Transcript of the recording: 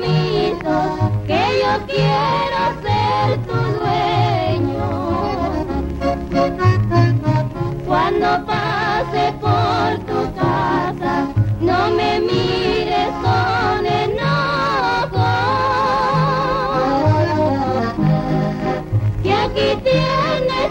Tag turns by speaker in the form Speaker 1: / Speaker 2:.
Speaker 1: Que yo quiero ser tu dueño. Cuando pase por tu casa, no me mires con enojo. Que aquí tienes